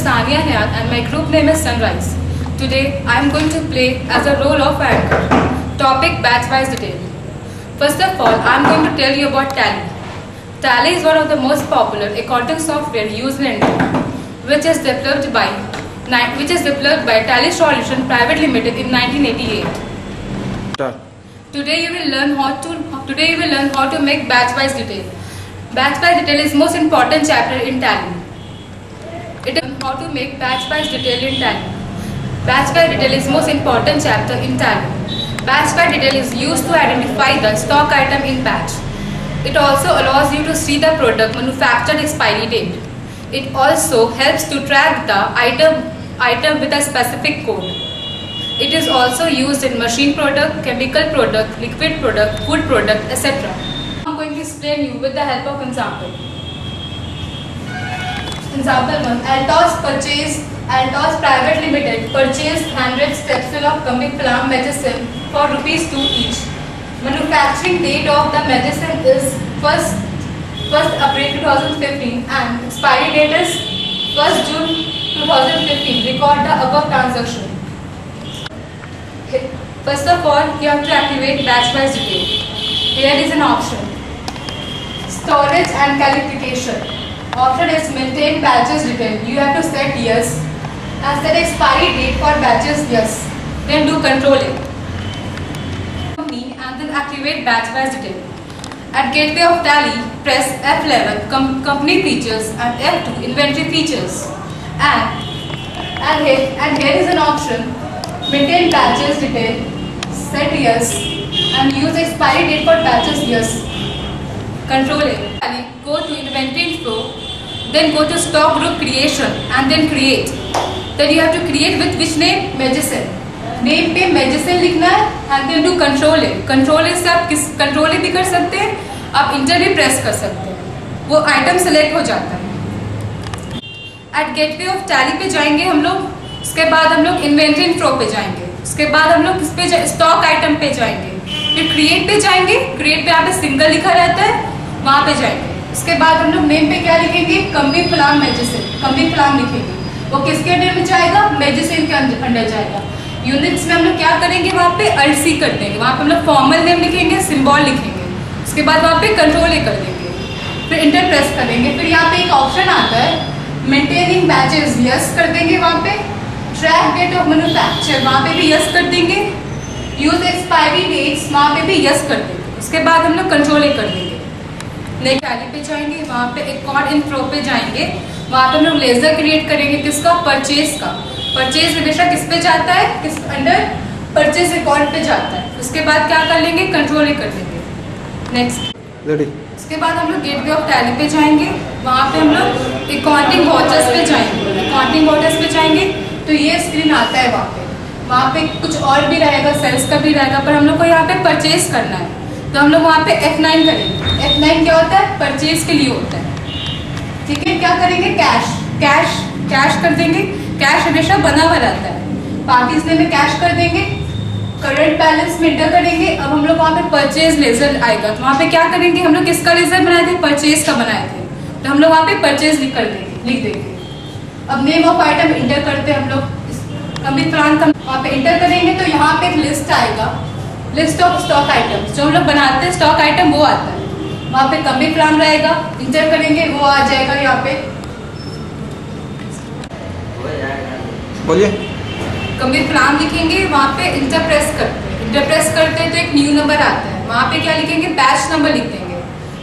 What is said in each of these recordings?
is Sania Hayat and my group name is Sunrise. Today I am going to play as a role of anchor. Topic Batchwise detail. First of all, I am going to tell you about Tally. Tally is one of the most popular accounting software used in India, which is developed by which is developed by Tally Solution Private Limited in 1988. Today you will learn how to today you will learn how to make batchwise detail. Batchwise detail is most important chapter in Tally. How to make batch wise detail in Tally. Batch wise detail is most important chapter in Tally. Batch wise detail is used to identify the stock item in batch. It also allows you to see the product manufactured expiry date. It also helps to track the item item with a specific code. It is also used in machine product, chemical product, liquid product, food product, etc. I'm going to explain you with the help of example. Example 1. Altos purchase Altos Private Limited purchased 100 stepsil of Comiplam medicine for rupees 2 each. Manufacturing date of the medicine is 1st, 1st April 2015 and expiry date is 1st June 2015. Record the above transaction. First of all, you have to activate batch wise detail. Here is an option. Storage and qualification. Option is maintain batches detail. You have to set yes. And set expiry date for batches yes. Then do control. Company and then activate batch wise detail. At gateway of tally, press F11 com- company features and F2 inventory features. And and here, and here is an option maintain batches detail, set yes, and use expiry date for batches yes. Control it. Go to inventory then go to stock group creation and then create. Then you have to create with which name? Medicine. Name पे medicine लिखना है and then do control it control it से आप किस control भी कर सकते हैं, आप इंटर भी प्रेस कर सकते हैं वो आइटम सेलेक्ट हो जाता है एट गेटवे ऑफ़ टैली पे जाएँगे हम लोग, उसके बाद हम लोग इन्वेंट्री इंफ्रो पे जाएँगे उसके बाद हम लोग किस पे स्टॉक आइटम पे जाएँगे फिर क्रिएट पे जाएँगे क्रिएट पे यहाँ पे सिंगल लिखा रहता है, वहाँ पे जाएँगे उसके बाद हम लोग नेम पे क्या लिखेंगे? कम्बी प्लान मेजिसिन। कम्बी प्लान लिखेंगे। वो किसके अंडर में जाएगा? मेजिसिन के अंडर जाएगा। यूनिट्स में हम लोग क्या करेंगे वहाँ पे? अल्सी कर देंगे। वहाँ पे हम लोग फॉर्मल नेम लिखेंगे सिम्बॉल लिखेंगे। उसके बाद वहाँ पे कंट्रोल कर देंगे। फिर इंटर प्रेस करेंगे। फिर यहाँ पे एक ऑप्शन आता है। मेंटेनिंग बैचेस यस कर देंगे वहाँ पे। ट्रैक डेट ऑफ़ मैन्युफैक्चर वहाँ पे भी यस कर देंगे। यूज़ एक्सपायरी डेट्स वहाँ पे भी यस कर देंगे। उसके बाद हम लोग कंट्रोल कर देंगे। नेक्स्ट टैली पे जाएँगे वहाँ पे अकॉर्ड इन फ्लो पे जाएँगे। वहाँ पे हम लोग लेजर क्रिएट करेंगे किसका? परचेज का। परचेज हमेशा किस पे जाता है? किस अंडर परचेज रिकॉर्ड पे जाता है। उसके बाद क्या कर लेंगे? कंट्रोल कर देंगे नेक्स्ट उसके बाद हम लोग गेटवे ऑफ़ टैली पे जाएँगे। वहाँ पे हम लोग अकाउंटिंग वॉचर्स पे जाएँगे। अकाउंटिंग वॉचर्स पे जाएँगे तो ये स्क्रीन आता है वहाँ पे। वहाँ पे कुछ और भी रहेगा सेल्स का भी रहेगा पर हम लोग को यहाँ पे परचेज करना है। तो हम लोग वहाँ पे F9 करेंगे। F9 क्या होता है? परचेज के लिए होता है। ठीक है? क्या करेंगे? कैश कैश कैश कर देंगे। कैश हमेशा बना हुआ रहता है। पार्टीज़ में कैश कर देंगे। करंट बैलेंस में इंटर करेंगे। अब हम लोग वहाँ पे परचेज लेजर आएगा। तो वहाँ पे क्या करेंगे? हम लोग किसका लेजर बनाए थे? परचेज का बनाए थे। तो हम लोग वहाँ पे परचेज लिख कर देंगे। लिख देंगे। अब नेम ऑफ़ आइटम इंटर करते हैं हम लोग। कमी प्रांत हम वहाँ पे इंटर करेंगे। तो यहाँ पे एक लिस्ट आएगा। लिस्ट ऑफ़ स्टॉक आइटम जो हम लोग बनाते हैं स्टॉक आइटम वो आता है। वहाँ पे कमी प्लान रहेगा इंटर करेंगे वो आ जाएगा यहाँ पे। बोलिए। कमी प्लान लिखेंगे वहाँ पे इंटर प्रेस करते हैं। इंटर प्रेस करते हैं तो एक न्यू नंबर आता है। वहाँ पे क्या लिखेंगे? बैच नंबर लिख देंगे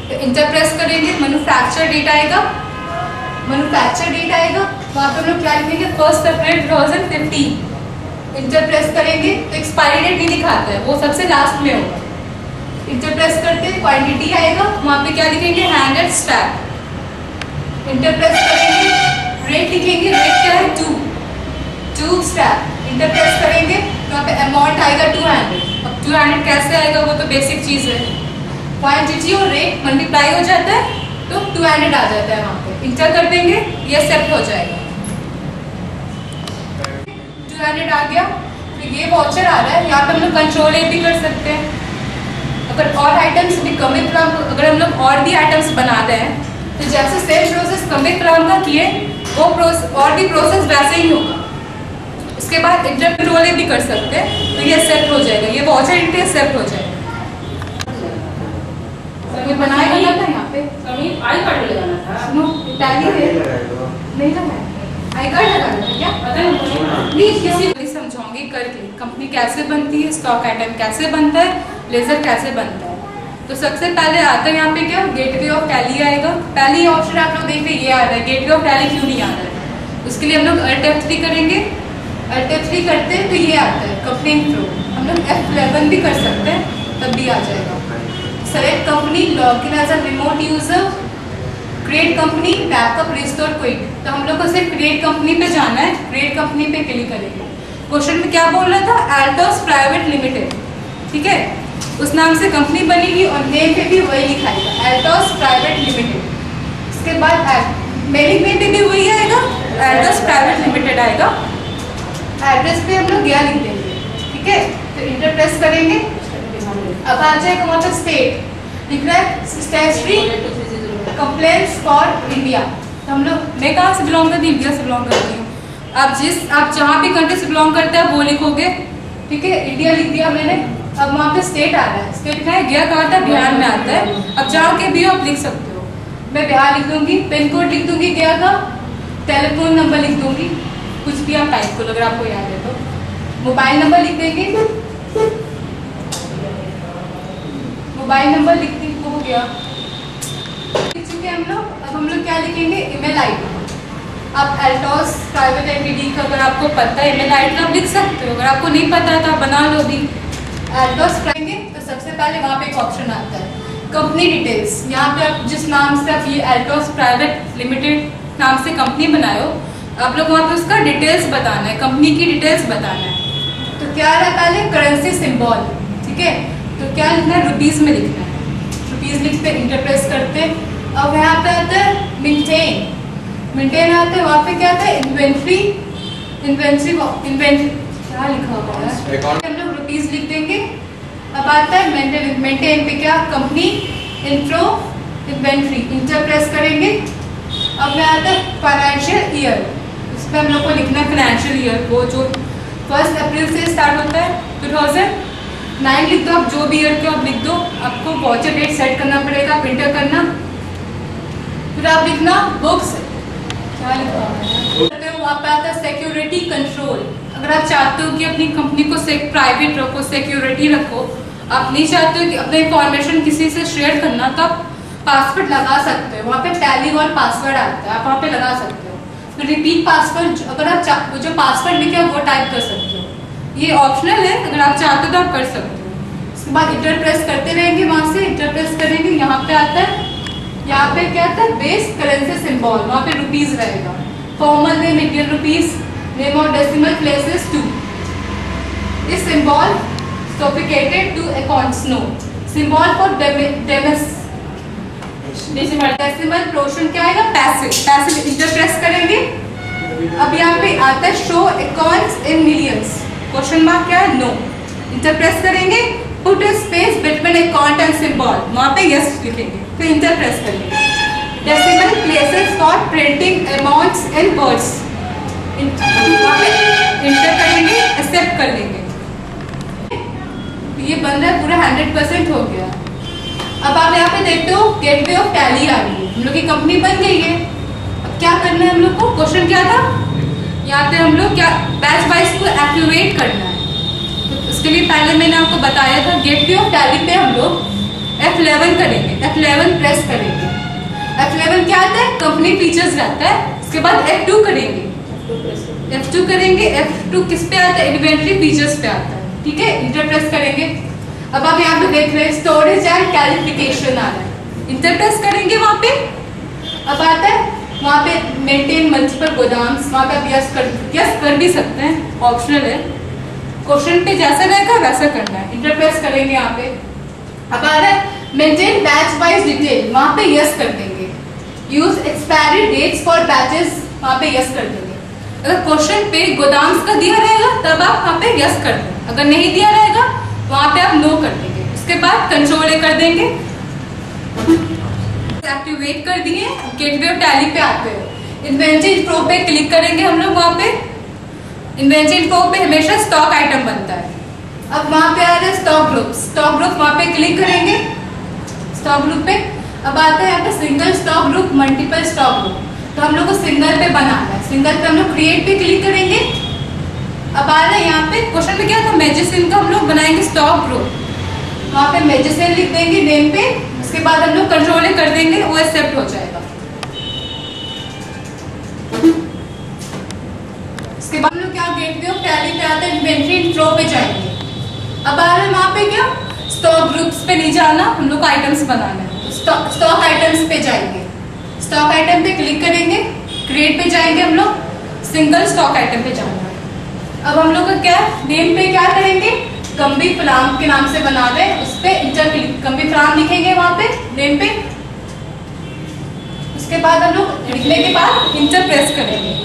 तो इंटर प्रेस करेंगे मैन्युफैक्चर डेट आएगा। मैन्युफैक्चर डेट आएगा वहाँ पे हम लोग क्या लिखेंगे? First April two thousand fifteen enter press करेंगे तो एक्सपायरी डेट नहीं दिखाता है, वो सबसे लास्ट में होगा। इंटर प्रेस करते क्वांटिटी आएगा, वहाँ पे क्या लिखेंगे? हंड्रेड स्टैक इंटर प्रेस करेंगे रेट लिखेंगे रेट क्या है? Two two step enter press करेंगे तो वहाँ पे अमाउंट आएगा टू हंड्रेड अब टू हंड्रेड कैसे आएगा? वो तो बेसिक चीज़ है। क्वांटिटी और रेट मल्टीप्लाई हो जाता है तो टू हंड्रेड आ जाता है वहाँ पे। इंटर कर देंगे, ये एक्सेप्ट हो जाएगा। टू आ गया फिर ये वॉचर आ रहा है यहाँ पे हम लोग कंट्रोल ए भी कर सकते हैं। अगर और आइटम्स भी कमिंग फ्रॉम अगर हम लोग और भी आइटम्स बना रहे हैं तो जैसे सेम प्रोसेस कमिंग फ्रॉम का किए वो प्रोसेस और भी प्रोसेस वैसे ही होगा। उसके बाद इंटरव्यू रोले भी कर सकते हैं तो ये सेट हो जाएगा। ये वाचर सेट हो जाएगा। ये बनाया गया था यहाँ पे? आई कार्ड लगाना था। है। लगाएगा नहीं लगाया। आई कार्ड लगाना क्या? पता नहीं प्लीज़ किसी को समझाऊँगी करके। कंपनी कैसे बनती है स्टॉक आइटम कैसे बनता है लेजर कैसे बनता है? तो सबसे पहले आता है यहाँ पे क्या? गेटवे ऑफ़ टैली आएगा। पहले ही ऑप्शन आप लोग देख रहे हैं ये आ रहा है। गेटवे ऑफ़ टैली क्यों नहीं आ रहा है? उसके लिए हम लोग अल्ट एफ़ थ्री करेंगे। अल्ट एफ़ थ्री करते हैं तो ये आता है कंप्लेन थ्रो हम लोग एफ़ इलेवन भी कर सकते हैं तब भी आ जाएगा। Select company log in as a remote user create company backup restore quit. तो हम लोग को सिर्फ़ create कंपनी पे जाना है, create कंपनी पे क्लिक करेंगे। क्वेश्चन में क्या बोल रहा था? Altos प्राइवेट लिमिटेड ठीक है? उस नाम से कंपनी बनेगी और नेम पे भी वही लिखाएगा। Altos प्राइवेट लिमिटेड उसके बाद मेलिंग नेम पे भी वही आएगा, Altos प्राइवेट लिमिटेड आएगा। एड्रेस पे हम लोग गया लिख देंगे। ठीक है? तो इंटर प्रेस करेंगे। अब आ जाएगा वहाँ पे स्टेट लिख रहा है? कंप्लेंट्स फॉर इंडिया तो हम लोग, मैं कहाँ से बिलोंग करती हूँ? इंडिया से बिलोंग करती हूँ। आप जिस, आप जहाँ भी कंट्री से बिलोंग करते हैं वो लिखोगे। ठीक है? इंडिया लिख दिया मैंने। अब वहाँ पे स्टेट आ रहा है। स्टेट का है? गया कहाँ है बिहार में आता है। अब जहाँ के भी हो आप लिख सकते हो। मैं बिहार लिख दूँगी पिन कोड लिख दूँगी, गया का टेलीफोन नंबर लिख दूँगी। कुछ भी आप टाइप करो, अगर आपको याद है तो। मोबाइल नंबर लिख देंगे। मोबाइल नंबर लिख दी हो गया। चुके हम लोग। अब हम लोग क्या लिखेंगे? ईमेल आईडी आप एल्टॉस प्राइवेट एंटिटी का अगर आपको पता है ईमेल आईडी तो आप लिख सकते हो। अगर आपको नहीं पता है तो आप बना लो भी। एल्टॉस करेंगे तो सबसे पहले वहाँ पे एक ऑप्शन आता है। कंपनी डिटेल्स यहाँ पे आप जिस नाम से आप ये एल्टॉस प्राइवेट लिमिटेड नाम से कंपनी बनाए हो, आप लोग वहाँ पे उसका डिटेल्स बताना है कंपनी की डिटेल्स बताना है। तो क्या रहा पहले? करेंसी सिंबल ठीक है? तो क्या लिखना है? रुपीज़ में लिखना है। रुपीज़ लिखते इंटरप्रेस करते अब यहाँ पे आता है मेंटेन मेंटेन आता है वहाँ पे क्या आता है इन्वेंट्री इन्वेंट्री इन्वेंट्री क्या लिखा हुआ है? हम लोग रुपीज़ लिख देंगे। अब आता है मेंटेन मेंटेन पे क्या? कंपनी इंट्रो इन्वेंट्री इंटरप्रेस करेंगे। अब में आता है फाइनेंशियल ईयर पर हम लोग को लिखना है फाइनेंशियल ईयर वो जो फ़र्स्ट अप्रैल से स्टार्ट होता है। टू थाउज़ेंड नाइन लिख दो, आप जो भी ईयर के आप लिख दो। आपको वॉचर डेट सेट करना पड़ेगा प्रिंटर करना। फिर आप लिखना बुक्स क्या लिखा है? तो वहाँ पे आता है सिक्योरिटी कंट्रोल अगर आप चाहते हो कि अपनी कंपनी को प्राइवेट रखो सिक्योरिटी रखो, आप नहीं चाहते हो कि अपना इंफॉर्मेशन किसी से शेयर करना तो आप पासवर्ड लगा सकते हो। वहाँ पे टैली वन पासवर्ड आता है, आप वहाँ पे लगा सकते हो। रिपीट पासवर्ड अगर आप जो पासवर्ड लिखे वो टाइप कर सकते हो। ये ऑप्शनल है अगर आप चाहते हो तो आप कर सकते हो। उसके बाद इंटर प्रेस करते रहेंगे वहाँ से इंटर प्रेस करेंगे यहाँ पे आता है यहाँ पे क्या आता है बेस करेंसी सिंबल वहाँ पे रुपीज़ रहेगा। Formal name Indian rupees name of decimal places two is symbol sophisticated to accounts note symbol for डेमिस डेसिमल पोर्शन क्या आएगा? पैसिव पैसिव इंटर प्रेस करेंगे। अब यहाँ पे आता है show accounts in millions question mark क्या है? नो इंटर प्रेस करेंगे put a space between account and symbol वहाँ पे यस लिखेंगे फिर इंटर प्रेस करेंगे। Decimal places for printing amounts in words enter करेंगे एक्सेप्ट कर लेंगे। ये बन रहा है, पूरा हंड्रेड परसेंट हो गया। अब आप यहाँ पे देखते हो गेटवे ऑफ़ टैली आ रही है। हम लोग की कंपनी बन गई है। अब क्या करना है हम लोग को? क्वेश्चन क्या था? यहाँ पे हम लोग, क्या बैच वाइज को एक्टिवेट करना है तो पहले मैंने आपको बताया था गेटवे ऑफ़ टैली पे हम लोग F11 करेंगे F11 प्रेस करेंगे। F11 क्या आता है? कंपनी फीचर्स रहता है। उसके बाद F2 करेंगे। F2 करेंगे। F2 किस पे आता है? इन्वेंट्री फीचर्स पे आता है। ठीक है? इंटर प्रेस करेंगे। अब आप यहाँ पे देख रहे हैं स्टोरेज एंड कैलिफिकेशन आ रहा है। इंटर प्रेस करेंगे वहाँ पे। अब आता है, वहाँ पे मेंटेन मल्टीपल गोदाम्स। वहाँ पे आप यस कर यस कर भी सकते हैं। ऑप्शनल है। क्वेश्चन पे जैसा रहेगा वैसा करना है। इंटर प्रेस करेंगे यहाँ पे। अब आ रहा है मेंटेन बैच वाइज डिटेल वहाँ पे यस कर देंगे। Use expiry dates for batches वहाँ पे यस कर देंगे। अगर क्वेश्चन पे गोदाम्स का दिया रहेगा, तब आप वहाँ पे यस कर दें अगर नहीं दिया रहेगा, वहाँ पे आप नो कर देंगे। उसके बाद कंट्रोल कर देंगे। एक्टिवेट कर दिए। गेटवे ऑफ़ टैली पे आते हैं। इन्वेंटरी प्रो पे क्लिक करेंगे हम लोग वहाँ पे। इन्वेंटरी प्रो पे हमेशा स्टॉक आइटम बनता है। अब वहाँ पे आ रहा है स्टॉक ग्रुप स्टॉक ग्रुप वहाँ पे क्लिक करेंगे। स्टॉक ग्रुप पे। अब आता है यहाँ पे single stock group multiple stock group तो हम लोग को सिंगल पे बनाना है। सिंगल पे हम लोग क्रिएट पे क्लिक करेंगे। अब आ रहा है यहाँ पे। क्वेश्चन में क्या था? मेजिसिन का हम लोग बनाएँगे स्टॉक ग्रुप वहाँ पे मेजिसिन लिख देंगे नेम पे। उसके बाद हम लोग कंट्रोल कर देंगे। वो एक्सेप्ट हो जाएगा। उसके बाद लोग क्या गेटवे ऑफ़ टैली पे आते हैं इन्वेंटरी फ्लो पे जाएँगे। अब आ रहा है वहाँ पे क्या? स्टॉक ग्रुप्स पे नहीं जाना, हम लोग आइटम्स बनाना है। स्टॉक आइटम्स पे जाएँगे। स्टॉक आइटम पे क्लिक करेंगे क्रिएट पे जाएँगे हम लोग सिंगल स्टॉक आइटम पे जाना है। अब हम लोग का क्या नेम पे क्या करेंगे? कम्बी फलाम के नाम से बना रहे हैं, उस पे इंटर क्लिक कम्बी फलाम लिखेंगे वहाँ पे नेम पे। उसके बाद हम लोग लिखने के बाद इंटर प्रेस करेंगे।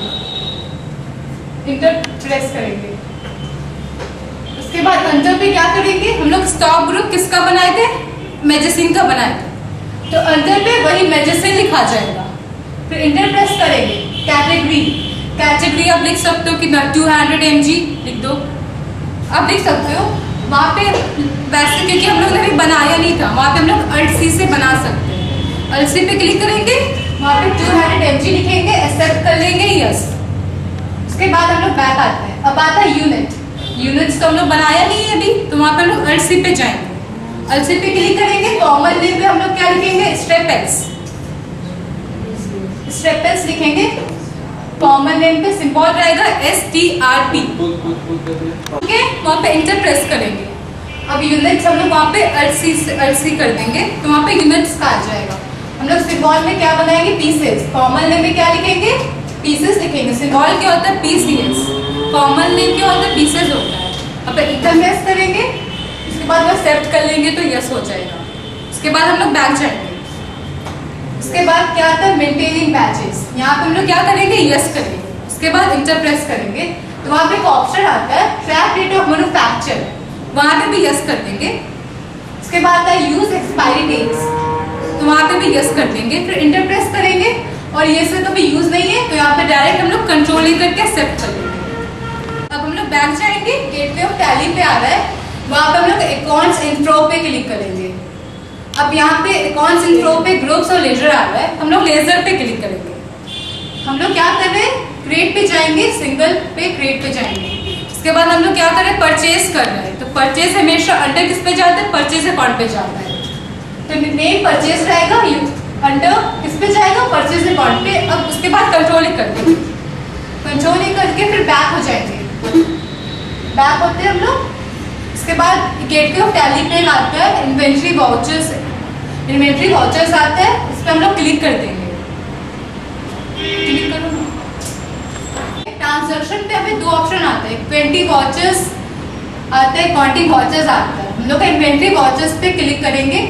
इंटर प्रेस करेंगे। उसके बाद अंतर पे क्या करेंगे? हम लोग स्टॉक ग्रुप किसका बनाए थे? मेजेसिन का बनाए थे। तो अंतर पे वही मेजेसिन लिखा जाएगा। फिर इंटर प्रेस करेंगे। कैटेगरी कैटेगरी आप लिख सकते हो कि टू हंड्रेड एम लिख दो। आप लिख सकते हो। वहाँ पे वैसे क्योंकि हम लोग ने अभी बनाया नहीं था, वहाँ पे हम लोग अल्ट सी से बना सकते हैं। अल्ट सी पे क्लिक करेंगे, वहाँ पे टू हंड्रेड एम जी लिखेंगे एक्सेप्ट कर लेंगे यस उसके बाद हम लोग बैक आते हैं। अब आता है यूनिट यूनिट्स तो हम लोग बनाया नहीं है अभी तो वहाँ पे हम लोग अल्ट सी पे जाएँगे। अल्ट सी पे क्लिक करेंगे कॉमन नेम पे हम लोग क्या लिखेंगे? स्टेप एक्स लिखेंगे। कॉमन नेम पे सिंबल रहेगा S T R P okay वहाँ पे इंटर प्रेस करेंगे। अब यूनिट्स हम लोग वहाँ पे अल्सी अल्सी कर देंगे तो वहाँ पे यूनिट्स का आ जाएगा। हम लोग सिंबल में क्या बनाएँगे? पीसेस कॉमन नेम में क्या लिखेंगे? पीसेस लिखेंगे सिंबल क्या होता है पीसीएस कॉमन नेम क्या होता है पीसेस होता है। अब इंटर प्रेस करेंगे, उसके बाद सेट कर लेंगे तो यस हो जाएगा। उसके बाद हम लोग बैक जाएँगे उसके बाद क्या आता है? मेंटेनिंग बैचेस यहाँ पे हम लोग क्या करेंगे? यस करेंगे। उसके बाद इंटर प्रेस करेंगे। तो वहाँ पे एक ऑप्शन आता है ट्रैक डेट ऑफ़ मैन्युफैक्चर वहाँ पे भी यस कर देंगे। उसके बाद आता है यूज़ एक्सपायरी डेट्स तो वहाँ पे भी यस कर देंगे। फिर इंटरप्रेस करेंगे। और ये से तो भी यूज़ नहीं है तो यहाँ पे डायरेक्ट हम लोग कंट्रोल ही करके एक्सेप्ट कर लेंगे। अब हम लोग बैक जाएँगे गेटवे ऑफ़ टैली पे आ रहा है, वहाँ पे हम लोग अकाउंट्स इंट्रो पे क्लिक करेंगे अब यहाँ पे अकाउंट्स इंट्रो पे ग्रुप्स और लेजर आ रहा है, हम लोग लेजर पे क्लिक करेंगे। हम लोग क्या कर रहे हैं क्रिएट पे जाएँगे सिंगल पे क्रेट पे जाएँगे। उसके बाद हम लोग क्या कर रहे हैं परचेज कर रहे हैं। तो परचेज हमेशा अंडर किस पे जाता है परचेज अकाउंट पे जाता है। तो नेम परचेज रहेगा अंडर किस पे जाएगा? परचेज अकाउंट पे। अब उसके बाद कंट्रोल कर देंगे कंट्रोल करके फिर बैक हो जाएँगे। बैक होते हैं हम लोग। उसके बाद गेटवे ऑफ़ टैली पे आता है। इन्वेंट्री वाउचर्स इन्वेंट्री वाउचर्स आता है। उस पर हम लोग क्लिक कर देंगे। करो पे हमें दो ऑप्शन आते हैं। ट्वेंटी वाउचर्स आता है काउंटिंग वाउचर्स आता है। हम लोग इन्वेंट्री वाउचर्स पे क्लिक करेंगे।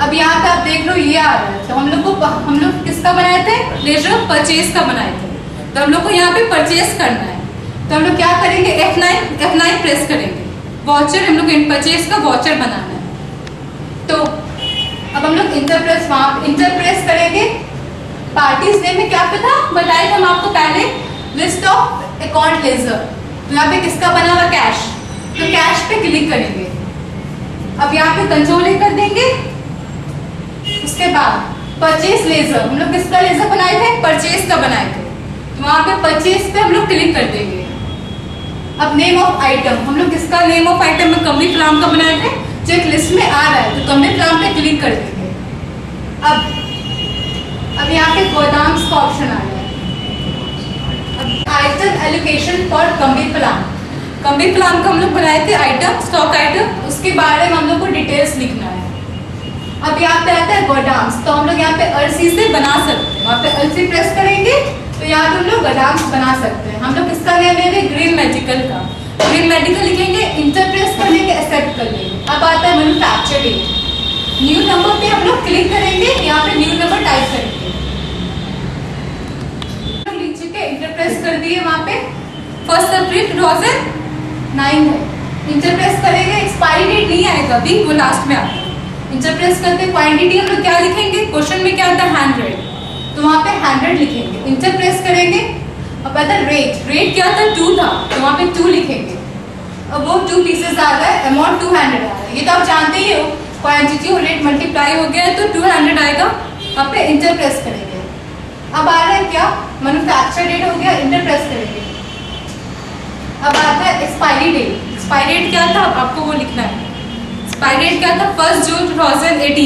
अब यहाँ पे आप देख लो, ये आ रहा है। तो हम लोग को हम लोग किसका बनाए थे? लेजर परचेज का बनाए थे। तो हम लोग को यहाँ पे परचेज करना है। तो हम लोग क्या करेंगे? F nine F nine press करेंगे। वॉचर हम लोग परचेज का वॉचर बनाना है। तो अब हम लोग इंटर प्रेस वहाँ इंटर प्रेस करेंगे। पार्टीज़ नेम में क्या था बताए थे हम आपको पहले। लिस्ट ऑफ़ अकाउंट लेजर तो यहाँ पे किसका बना हुआ? कैश तो कैश पे क्लिक करेंगे। अब यहाँ पे कंट्रोल कर देंगे। उसके बाद परचेज लेजर हम लोग किसका लेजर बनाए थे? परचेस का बनाए थे। तो वहाँ पे परचेज पे हम लोग क्लिक कर देंगे। अब नेम ऑफ़ आइटम हम लोग किसका नेम ऑफ़ आइटम में कमी फ्लाम का बनाए थे? एक लिस्ट में आ रहा है तो कमी फ्लाम पे क्लिक कर देंगे। अब अब यहाँ पे गोदाम्स का ऑप्शन आ गया अब item allocation for Combiflam Combiflam का हम लोग बनाए थे आइटम स्टॉक आइटम उसके बारे में हम लोग को डिटेल्स लिखना अब यहाँ पे आता है गोदाम्स तो हम लोग यहाँ पे अर्सी से बना सकते हैं। वहाँ पे अर्सी प्रेस करेंगे तो यहाँ पे हम लोग गोदाम्स बना सकते हैं। हम लोग किसका ले लेंगे ग्रीन मेडिकल का। ग्रीन मेडिकल लिखेंगे इंटर प्रेस कर लेंगे एक्सेप्ट कर लेंगे। अब आता है मैन्युफैक्चर डेट न्यू नंबर पे हम लोग क्लिक करेंगे, यहाँ पे न्यू नंबर टाइप करेंगे। लिख चुके इंटर कर दिए वहाँ पे। First April two thousand nine है इंटर प्रेस करेंगे एक्सपायरी डेट नहीं आएगा अभी, वो लास्ट में आता है। इंटरप्रेस करते क्वांटिटी हम लोग क्या लिखेंगे? क्वेश्चन में क्या आता है? हंड्रेड तो वहाँ पे हंड्रेड लिखेंगे। इंटरप्रेस करेंगे, अब आता रेट रेट क्या था? टू था. तो वहाँ पे टू लिखेंगे। अब वो टू पीसेस आ है अमाउंट टू हंड्रेड आ है ये तो आप जानते ही हो क्वांटिटी और रेट मल्टीप्लाई हो गया है तो टू हंड्रेड आएगा। वहाँ पे इंटरप्रेस करेंगे। अब आ रहा है क्या? मैनुफैक्चर डेट हो गया इंटरप्रेस करेंगे। अब आता है एक्सपायरी डेट एक्सपायरी डेट क्या था? आपको वो लिखना है। एक्सपायरी क्या था? फ़र्स्ट जून 2018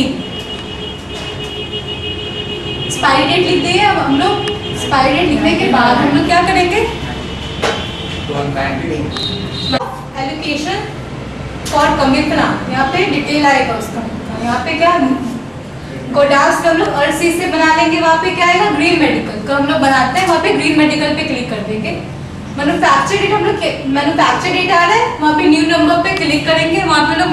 एक्सपायरी डेट लिख देंगे अब हम लोग? एक्सपायरी डेट लिखने के बाद हम लोग क्या करेंगे? एलोकेशन फॉर कमिटना यहाँ पे डिटेल आएगा उसका। यहाँ पे क्या? गोडाउस को हम लोग अर्सी से बना लेंगे। वहाँ पे क्या आएगा? ग्रीन मेडिकल का हम लोग बनाते हैं। वहाँ पे ग्रीन मेडिकल पे क्लिक कर देंगे। मैन्युफैक्चर डेट हम लोग मैन्युफैक्चर डेट आ रहा है, वहाँ पे न्यू नंबर पे क्लिक करेंगे, वहाँ पे लोग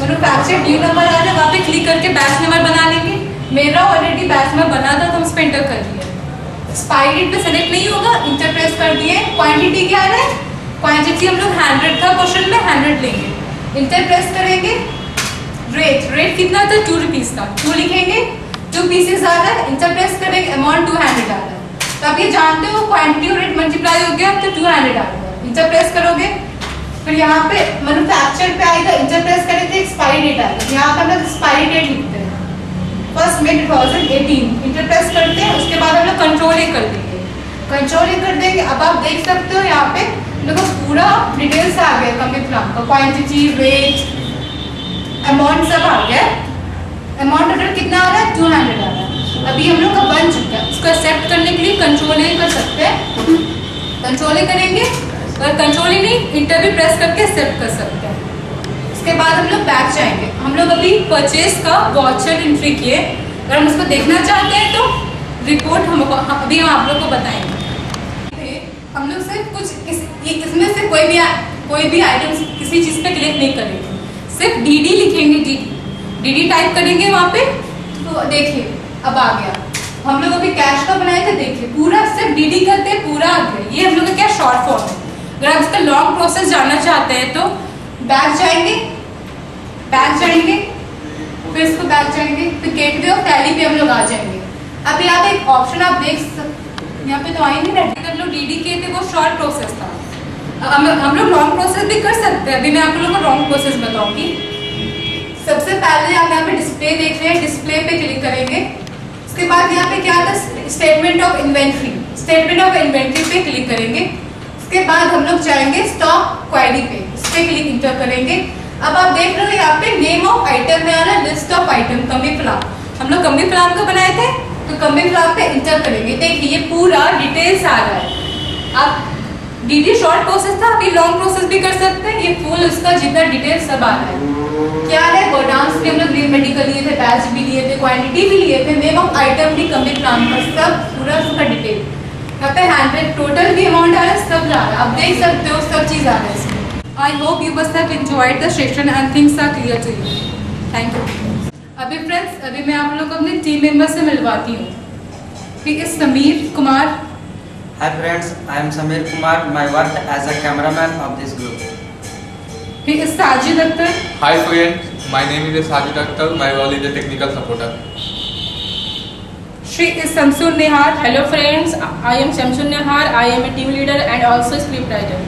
मैन्युफैक्चर न्यू नंबर आ रहा है, वहाँ पे क्लिक करके बैच नंबर बना लेंगे। मेरा ऑलरेडी बैच नंबर बना था तो हम उस पर एंटर कर दिए। एक्सपायरी डेट पे सेलेक्ट नहीं होगा इंटरप्रेस कर दिए। क्वांटिटी क्या है? क्वांटिटी हम लोग हंड्रेड था क्वेश्चन में हंड्रेड लेंगे। इंटरप्रेस करेंगे। रेट रेट कितना था? टू रुपीज़ का टू लिखेंगे। टू पीसेस आ रहा है इंटरप्रेस करेंगे अमाउंट टू हंड्रेड आ रहा है तो आप ये जानते हो क्वांटिटी और रेट मल्टीप्लाई हो गया तो टू हंड्रेड आ रहा है इंटरप्रेस करोगे, फिर यहाँ पे मैन्युफैक्चर पे आएगा इंटरप्रेस करें तो एक्सपायरी डेट आएगा। यहाँ पे हम लोग एक्सपायरी डेट लिखते हैं। फ़र्स्ट मे 2018 इंटरप्रेस करते हैं, उसके बाद हम लोग कंट्रोल ए कर देंगे। कंट्रोल ए कर देंगे, अब आप देख सकते हो यहाँ पे, देखो पूरा डिटेल्स आ गया कमी प्लान का क्वांटिटी रेट अमाउंट सब आ गया। अमाउंट अगर कितना आ रहा है? टू हंड्रेड आ रहा है। अभी हम लोग का बन चुका है। उसको एक्सेप्ट करने के लिए कंट्रोल ए कर सकते हैं। कंट्रोल ए करेंगे अगर कंट्रोल ही नहीं इंटर भी प्रेस करके एक्सेप्ट कर सकते हैं। उसके बाद हम लोग बैक जाएँगे। हम लोग अभी परचेज का वॉचर एंट्री किए। अगर हम उसको देखना चाहते हैं तो रिपोर्ट हम अभी हम आप लोग को बताएँगे। हम लोग सिर्फ़ कुछ इस, इसमें से कोई भी कोई भी आइटम किसी चीज़ पे क्लिक नहीं करेंगे। सिर्फ़ डी डी लिखेंगे डी डी डी टाइप करेंगे वहाँ पे? तो देखिए, अब आ गया। हम लोग अभी कैश का बनाए थे, देखिए, पूरा सिर्फ़ डीडी डी करते, पूरा आ गया ये हम लोग का क्या शॉर्ट फॉर्म है? अगर आप इसका लॉन्ग प्रोसेस जानना चाहते हैं तो बैक जाएँगे? बैक जाएँगे? फिर इसको बैक जाएँगे? फिर गेटवे और टैली पे हम लोग आ जाएँगे। अब यहाँ पे एक ऑप्शन आप देख यहाँ पे तो आई नहीं रहती लोग डीडी किए थे वो शॉर्ट प्रोसेस था। हम हम लोग लॉन्ग प्रोसेस भी कर सकते हैं, अभी मैं आप लोगों को लॉन्ग प्रोसेस बताऊँगी। सबसे पहले आप यहाँ पे डिस्प्ले देख रहे हैं डिस्प्ले पे क्लिक करेंगे। उसके बाद यहाँ पे क्या था? Statement of inventory statement of inventory पे क्लिक करेंगे। उसके बाद हम लोग जाएँगे स्टॉक क्वारी पे। उस पर क्लिक इंटर करेंगे। अब आप देख रहे हो यहाँ पे नेम ऑफ़ आइटम में आ रहा है list of item Combiflam हम लोग कमी प्लान को बनाए थे तो कमी प्लान पे इंटर करेंगे। देखिए, ये पूरा डिटेल्स आ रहा है। आप डीडी शॉर्ट प्रोसेस था अभी लॉन्ग प्रोसेस भी कर सकते हैं। ये फुल उसका जितना डिटेल सब आ रहा है। क्या है? गोडाउन में हम लोग ग्रीन मेडिकल लिए थे बैच भी लिए थे क्वांटिटी भी लिए थे। नेम ऑफ़ आइटम भी कमी प्लान का सब पूरा उसका डिटेल यहाँ पे हंड्रेड टोटल भी अमाउंट आ रहा है सब जा रहा है। आप देख सकते हो सब चीज़ आ रहा है इसमें। I hope you must have enjoyed the session and things are clear to you thank you अभी फ्रेंड्स अभी मैं आप लोग को अपने टीम मेंबर से मिलवाती हूँ। ठीक है Sameer Kumar Hi friends, I am Samir Kumar. My work as a cameraman of this group. ठीक है Sajid Akhtar Hi friends, my name is Sajid Akhtar. My role is a technical supporter. Shri इस शमसुर निहार Hello friends, I am Shamsun Nahar. I am a team leader and also script writer.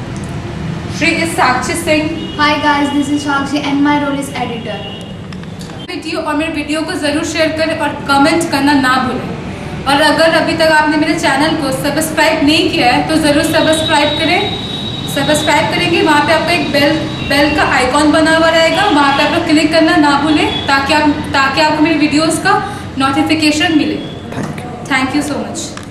Shri is Sakshi Singh Hi guys, this is Shakshi and my role is editor. Video और मेरे video को ज़रूर share करें और comment करना ना भूलें और अगर अभी तक आपने मेरे चैनल को सब्सक्राइब नहीं किया है तो ज़रूर सब्सक्राइब करें सब्सक्राइब करेंगे वहाँ पे आपका एक बेल बेल का आइकॉन बना हुआ रहेगा वहाँ पे आप लोग क्लिक करना ना भूलें ताकि आप ताकि आपको मेरी वीडियोस का नोटिफिकेशन मिले। Thank you so much